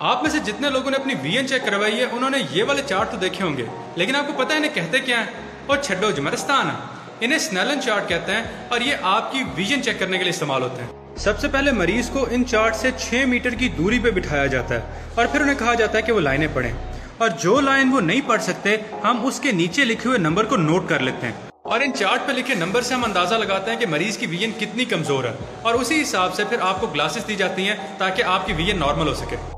आप में से जितने लोगों ने अपनी वीएन चेक करवाई है, उन्होंने ये वाले चार्ट तो देखे होंगे। लेकिन आपको पता है इन्हें कहते क्या है? और छड्डो जुमरस्तान इन्हें स्नेलन चार्ट कहते हैं और ये आपकी विजन चेक करने के लिए इस्तेमाल होते हैं। सबसे पहले मरीज़ को इन चार्ट से 6 मीटर की दूरी पे बिठाया जाता है और फिर उन्हें कहा जाता है कि वो लाइनें पढ़ें। और जो लाइन वो नहीं पढ़ सकते, हम उसके नीचे लिखे हुए नंबर को नोट कर लेते हैं। और इन चार्ट पे लिखे नंबर से हम अंदाज़ा लगाते हैं कि मरीज़ की विजन कितनी कमज़ोर है। और उसी हिसाब से फिर आपको ग्लासेस दी जाती हैं ताकि आपकी विजन नॉर्मल हो सके।